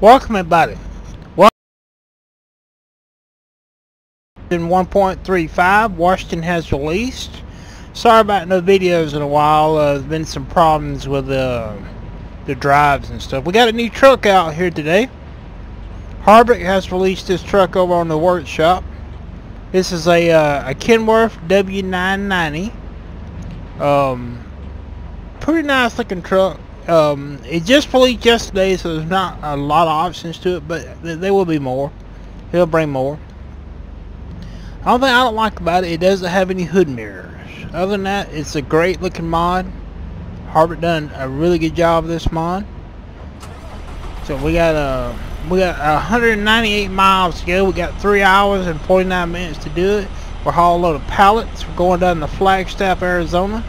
Welcome everybody. Welcome in 1.35 Washington has released. Sorry about no videos in a while. Uh, there's been some problems with uh, the drives and stuff. We got a new truck out here today. Harven has released this truck over on the workshop. This is a, uh, a Kenworth W990. Um, pretty nice looking truck. Um, it just released yesterday, so there's not a lot of options to it, but there will be more. He'll bring more. Only thing I don't like about it, it doesn't have any hood mirrors. Other than that, it's a great looking mod. Harven done a really good job of this mod. So we got a we got 198 miles to go. We got three hours and 49 minutes to do it. We're hauling a load of pallets. We're going down to Flagstaff, Arizona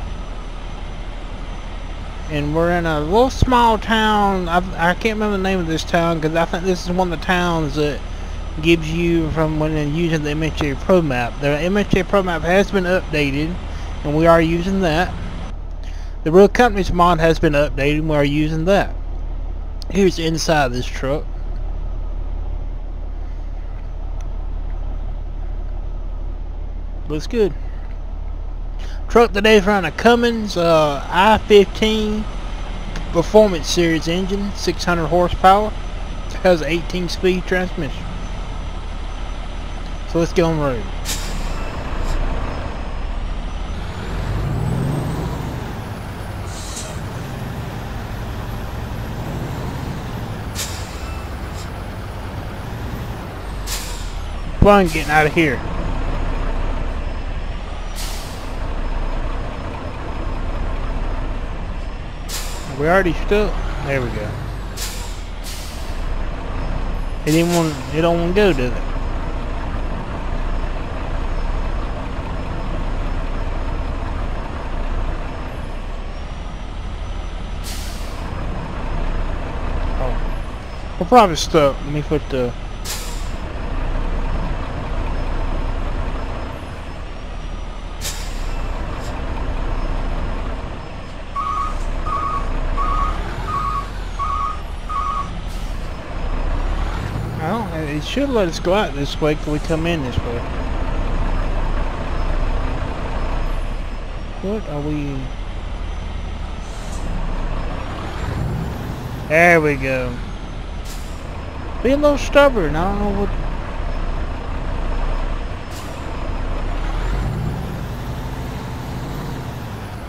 and we're in a little small town. I, I can't remember the name of this town because I think this is one of the towns that gives you from when using the MHA Pro Map. The MHA Pro Map has been updated, and we are using that. The Real Companies mod has been updated, and we are using that. Here's inside this truck. Looks good. Truck today running a Cummins uh, i15 Performance Series engine, 600 horsepower. Has an 18 speed transmission. So let's get on the road. Fun getting out of here. We already stuck. There we go. It didn't want. It don't want to go, does it? Oh, we're probably stuck. Let me put the. it should let us go out this way Can we come in this way. What are we... There we go. Be a little stubborn, I don't know what...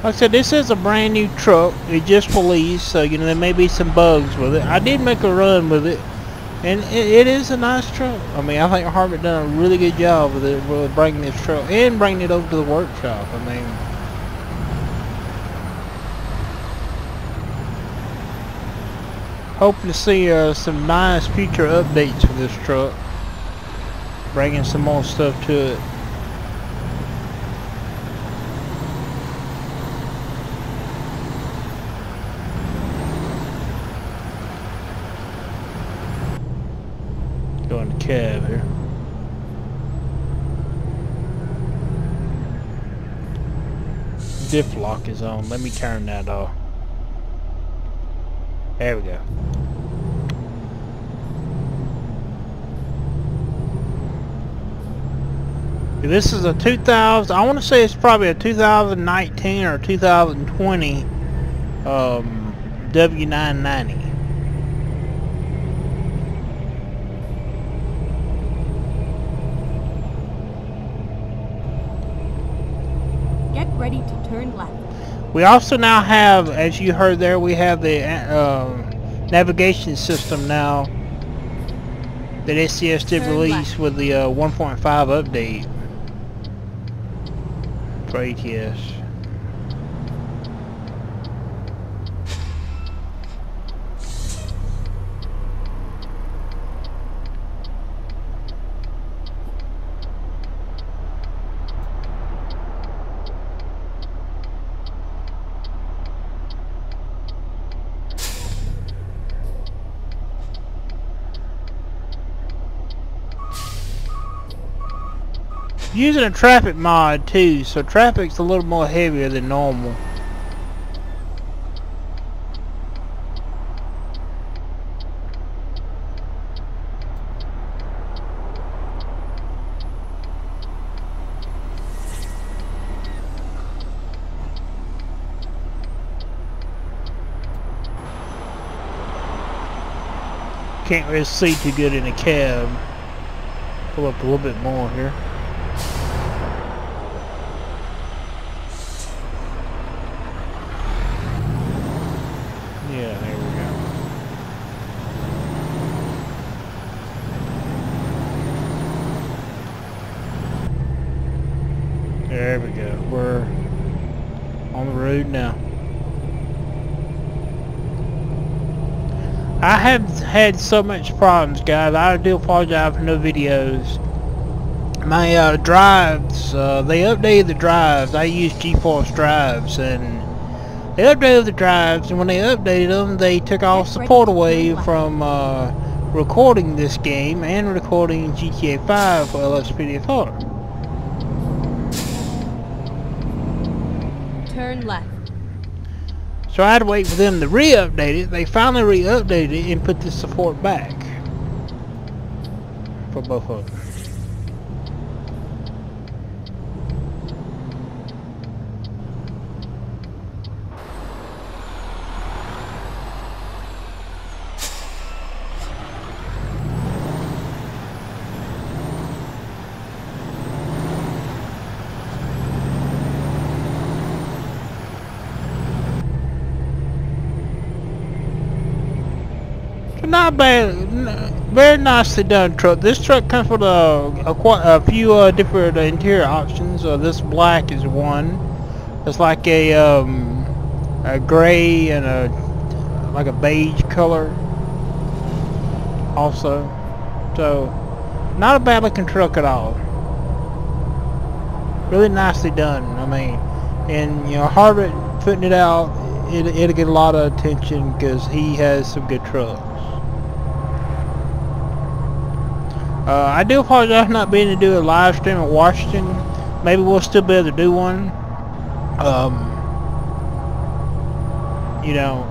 Like I said, this is a brand new truck. It just released, so you know there may be some bugs with it. I did make a run with it. And it, it is a nice truck. I mean, I think Harven done a really good job with it, with bringing this truck and bringing it over to the workshop. I mean, hoping to see uh, some nice future updates for this truck, bringing some more stuff to it. Going to cab here. Diff lock is on. Let me turn that off. There we go. This is a 2000, I want to say it's probably a 2019 or 2020 um, W990. ready to turn left. We also now have, as you heard there, we have the uh, navigation system now that SCS did release with the uh, 1.5 update for ATS. using a traffic mod too, so traffic's a little more heavier than normal. Can't really see too good in a cab. Pull up a little bit more here. Have had so much problems, guys. I do apologize for no videos. My uh, drives, uh, they updated the drives. I use GeForce drives, and they updated the drives. And when they updated them, they took all support away from uh, recording this game and recording GTA 5 for LSPDFR. Turn left. So I had to wait for them to re-update it. They finally re-updated it and put the support back for both of them. Not bad. Very nicely done truck. This truck comes with a, a, a few uh, different interior options. Uh, this black is one. It's like a um, a gray and a like a beige color. Also, so not a bad looking truck at all. Really nicely done. I mean, and you know Harven putting it out, it, it'll get a lot of attention because he has some good trucks. Uh, I do apologize not being to do a live stream in Washington. Maybe we'll still be able to do one. Um, you know,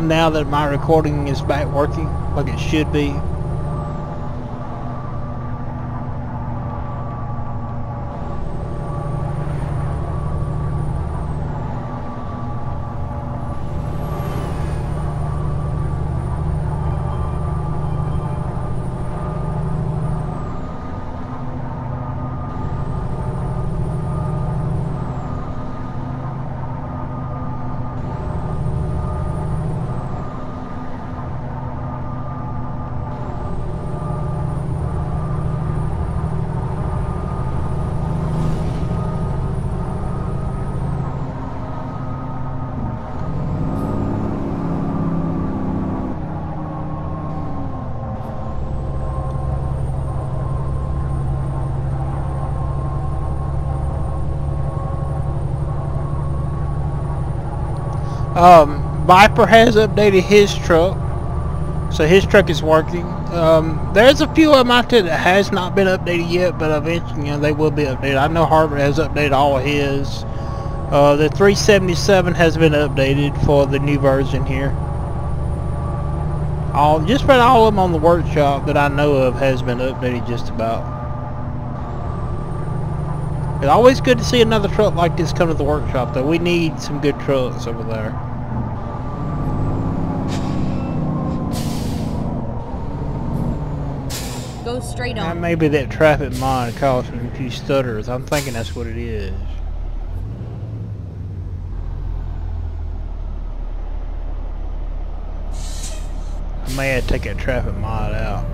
now that my recording is back working like it should be. Um, Viper has updated his truck, so his truck is working. Um, there's a few of them out there that has not been updated yet, but eventually, you know, they will be updated. I know Harven has updated all of his. Uh, the 377 has been updated for the new version here. All, just about all of them on the workshop that I know of has been updated just about. It's always good to see another truck like this come to the workshop though. We need some good trucks over there. Go straight on. maybe that traffic mod caused me a few stutters. I'm thinking that's what it is. I may have to take that traffic mod out.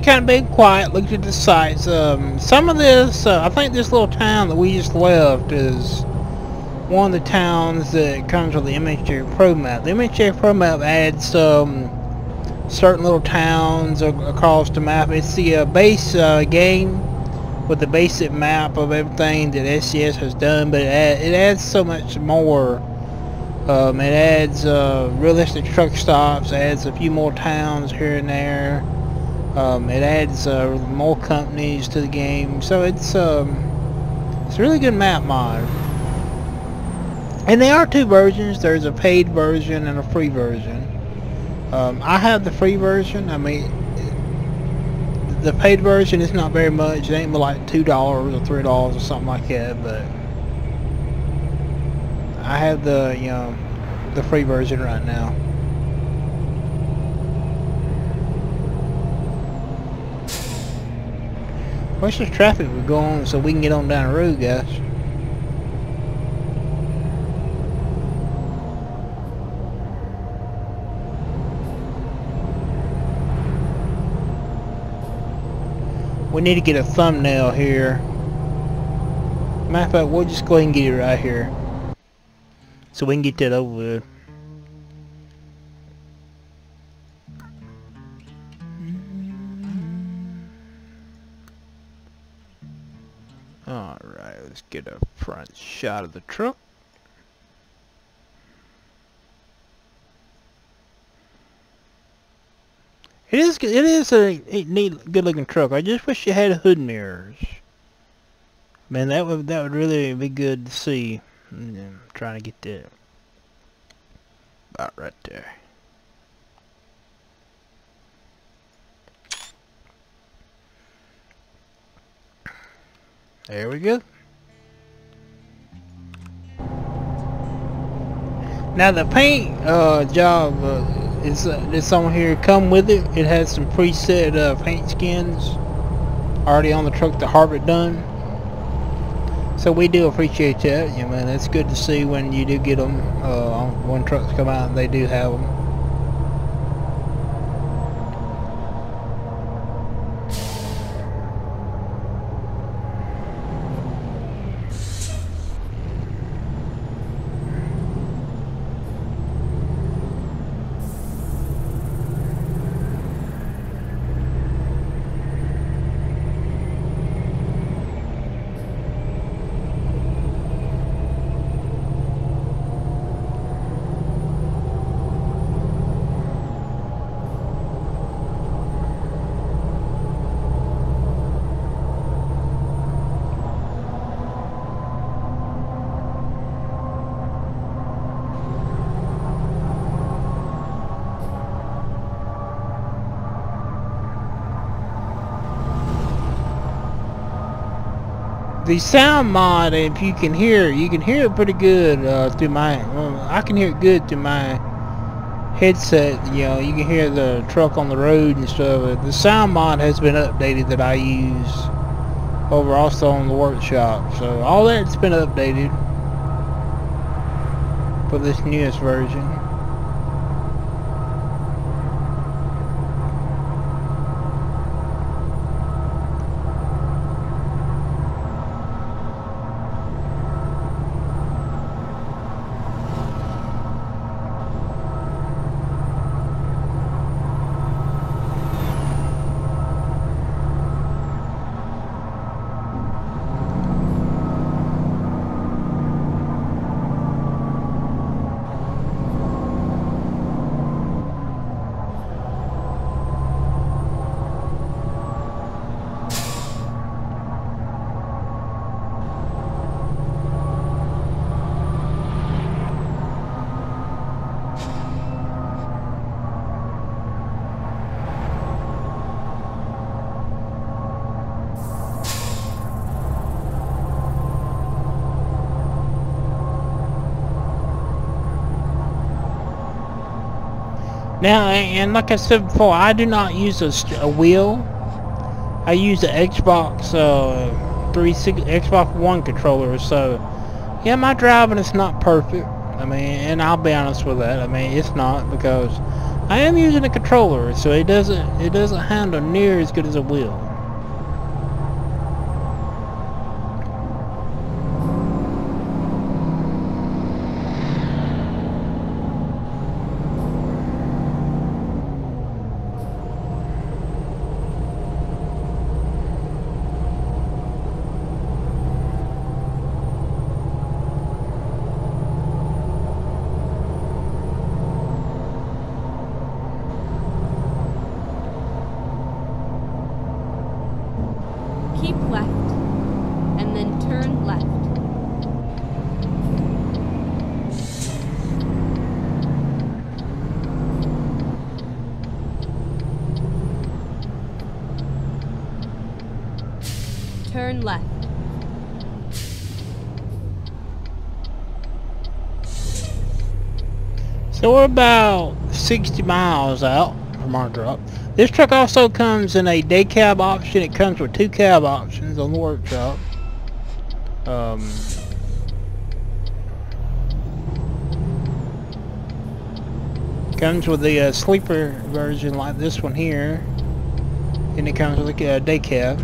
Just kind of being quiet, looked at the sights. Um, some of this, uh, I think this little town that we just left is one of the towns that comes with the MHA Pro Map. The MHA Pro Map adds um, certain little towns across the map. It's the uh, base uh, game with the basic map of everything that SCS has done, but it, add, it adds so much more. Um, it adds uh, realistic truck stops, adds a few more towns here and there. Um, it adds uh, more companies to the game, so it's um, it's a really good map mod. And there are two versions. There's a paid version and a free version. Um, I have the free version. I mean, the paid version is not very much. It ain't but like two dollars or three dollars or something like that. But I have the you know the free version right now. What's the traffic we go on so we can get on down the road, guys? We need to get a thumbnail here. Matter of fact, we'll just go ahead and get it right here. So we can get that over with. Alright, let's get a front shot of the truck. It is it is a, a neat, good looking truck. I just wish it had hood mirrors. Man, that would that would really be good to see. I'm trying to get that about right there. There we go. Now the paint uh, job uh, is uh, on here come with it. It has some preset uh, paint skins already on the truck to Harven done. So we do appreciate that. You know, man, it's good to see when you do get them. Uh, when trucks come out, and they do have them. The sound mod, if you can hear, you can hear it pretty good uh, through my. Well, I can hear it good through my headset. You know, you can hear the truck on the road and stuff. The sound mod has been updated that I use over also on the workshop. So all that's been updated for this newest version. Now, and like I said before, I do not use a, a wheel. I use the Xbox uh, 360 Xbox One controller. So, yeah, my driving is not perfect. I mean, and I'll be honest with that. I mean, it's not because I am using a controller, so it doesn't it doesn't handle near as good as a wheel. Keep left. And then turn left. Turn left. So we're about 60 miles out from our drop. This truck also comes in a day cab option. It comes with two cab options on the workshop. Um, comes with the uh, sleeper version like this one here. And it comes with a uh, day cab.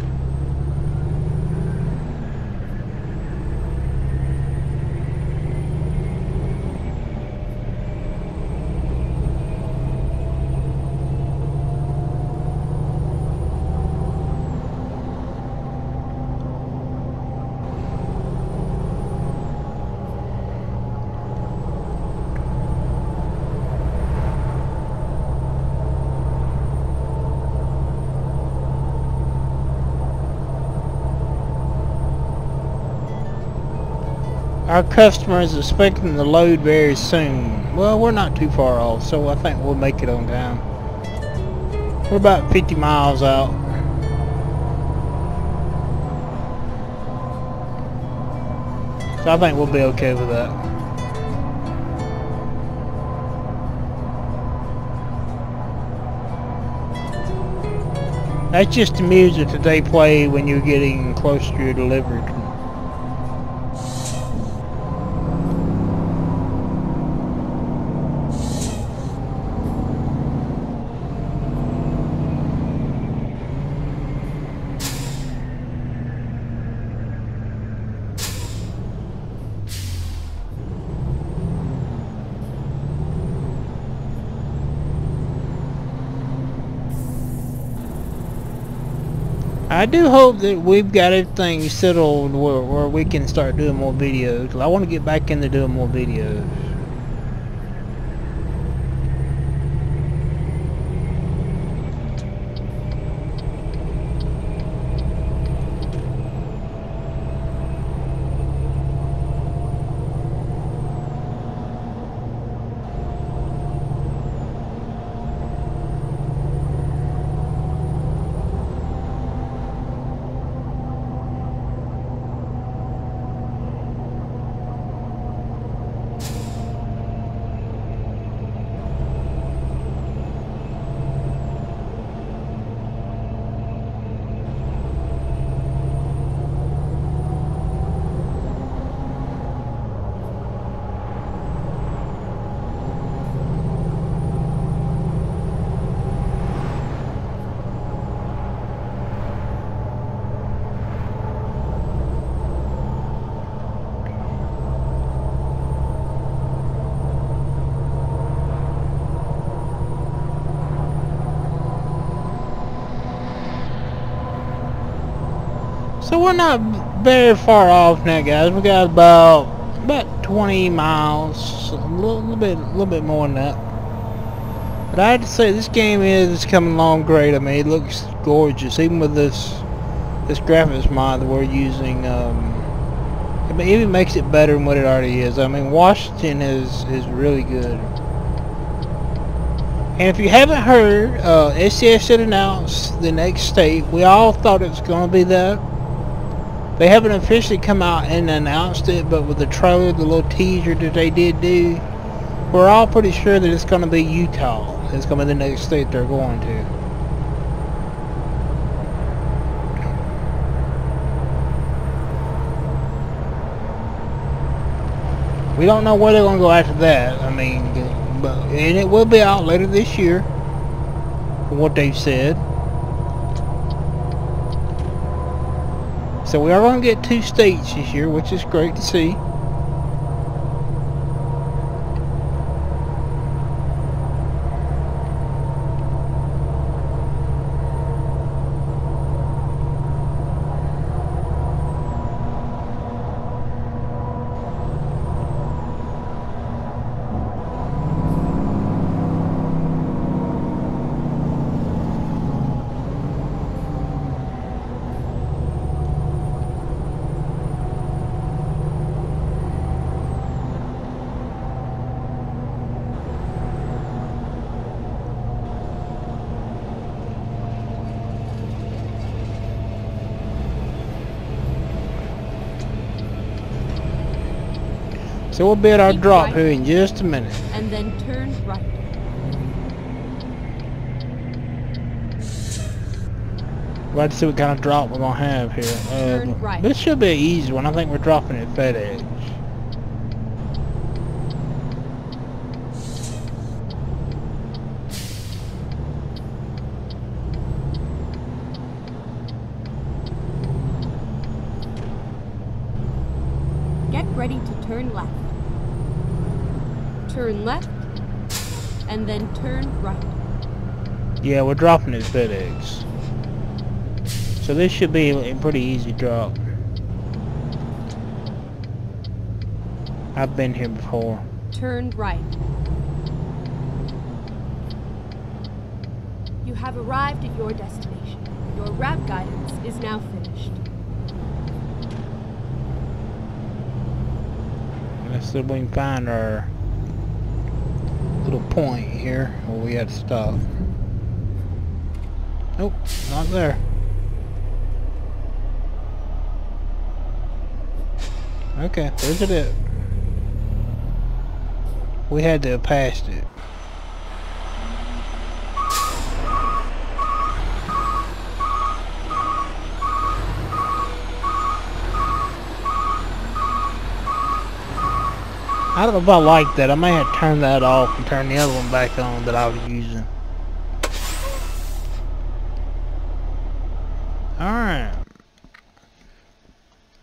Our customer is expecting the load very soon. Well, we're not too far off, so I think we'll make it on time. We're about 50 miles out. So I think we'll be okay with that. That's just the music that they play when you're getting close to your delivery. I do hope that we've got everything settled where, where we can start doing more videos. I want to get back into doing more videos. So we're not very far off now, guys. We got about about 20 miles, a little, bit, a little bit more than that. But I have to say, this game is coming along great. I mean, it looks gorgeous, even with this this graphics mod that we're using. Um, it even makes it better than what it already is. I mean, Washington is is really good. And if you haven't heard, uh, SCS should announce the next state. We all thought it was going to be that. They haven't officially come out and announced it, but with the trailer, the little teaser that they did do, we're all pretty sure that it's going to be Utah. It's going to be the next state they're going to. We don't know where they're going to go after that. I mean, But, and it will be out later this year, from what they've said. So we are going to get two states this year, which is great to see. So we'll be at our Keep drop right. here in just a minute. and then turn right. Let's see what kind of drop we're gonna have here. Uh, right. This should be an easy one. I think we're dropping at FedEx. Get ready to turn left. Turn left, and then turn right. Yeah, we're dropping at FedEx. So this should be a pretty easy drop. I've been here before. Turn right. You have arrived at your destination. Your route guidance is now finished. Let's see if we can find our little point here where we had to stop. Nope, not there. Okay, there's it? We had to have passed it. I don't know if I like that. I may have turned that off and turned the other one back on that I was using. Alright.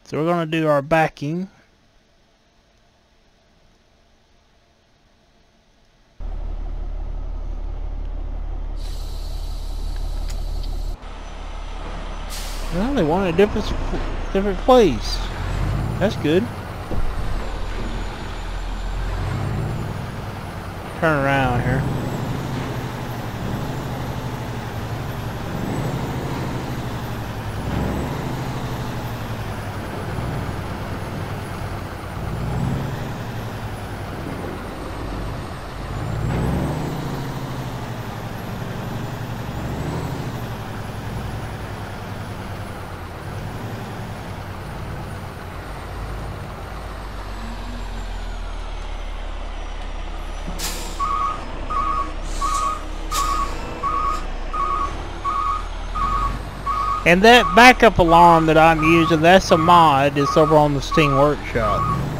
So we're going to do our backing. Well, they want a different, different place. That's good. Turn around here. And that backup alarm that I'm using, that's a mod. It's over on the Steam Workshop.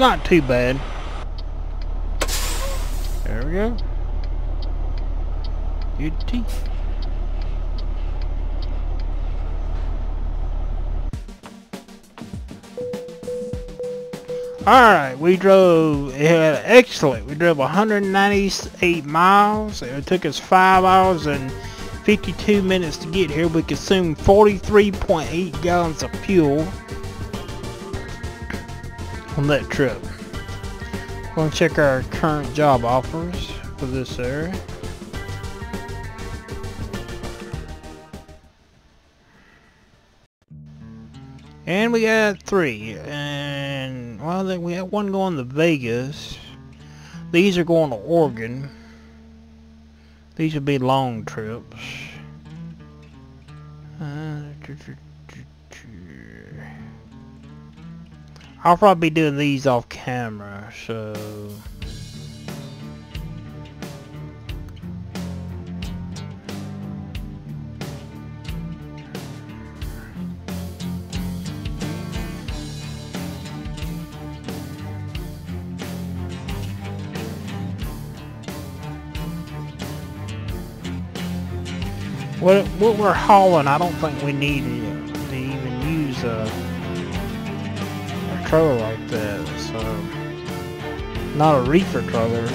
Not too bad. There we go. Good teeth. Alright, we drove, yeah, excellent. We drove 198 miles. It took us 5 hours and 52 minutes to get here. We consumed 43.8 gallons of fuel on that trip. Going to check our current job offers for this area. And we got three. And, well, then we have one going to Vegas. These are going to Oregon. These would be long trips. Uh, I'll probably be doing these off camera, so... What, what we're hauling, I don't think we need to, to even use a, a trailer like that. So, not a reefer trailer.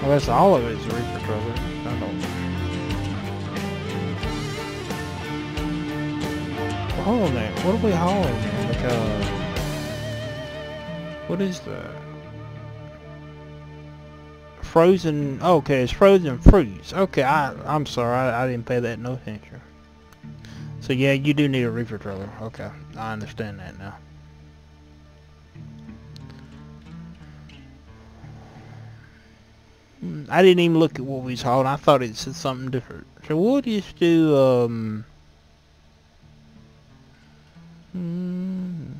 I guess all of it's a reefer trailer. I don't. Hold on. What are we hauling? Like uh, what is that? frozen okay it's frozen fruits okay I I'm sorry I, I didn't pay that no attention so yeah you do need a reefer trailer. Okay I understand that now. Hmm, I didn't even look at what we saw, hauling. I thought it said something different. So we'll just do um hmm,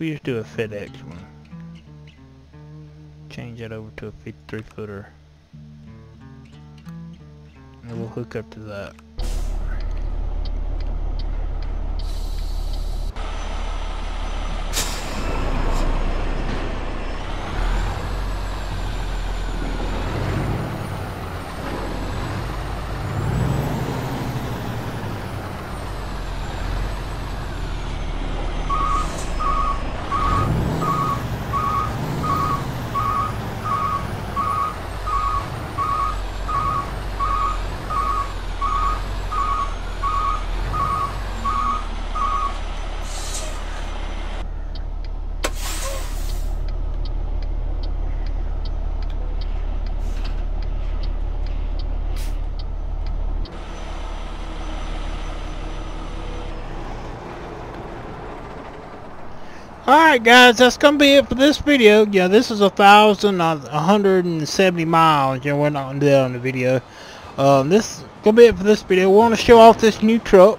We just do a FedEx one. Change that over to a 53 footer. And we'll hook up to that. Alright guys, that's gonna be it for this video. Yeah, this is a thousand, uh, hundred and seventy miles. You know, we're not gonna do that on the video. Um, this gonna be it for this video. We want to show off this new truck.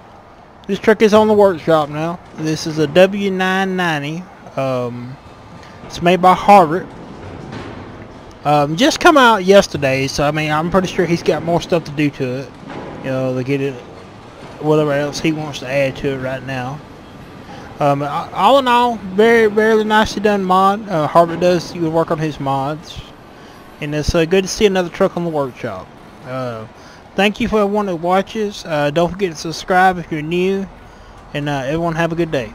This truck is on the workshop now. This is a W990. Um, it's made by Harven. Um, just come out yesterday, so I mean, I'm pretty sure he's got more stuff to do to it. You know, to get it, whatever else he wants to add to it right now. Um, all in all, very, very nicely done mod. Uh, Harven does you work on his mods. And it's uh, good to see another truck on the workshop. Uh, thank you for everyone that watches. Uh, don't forget to subscribe if you're new. And uh, everyone have a good day.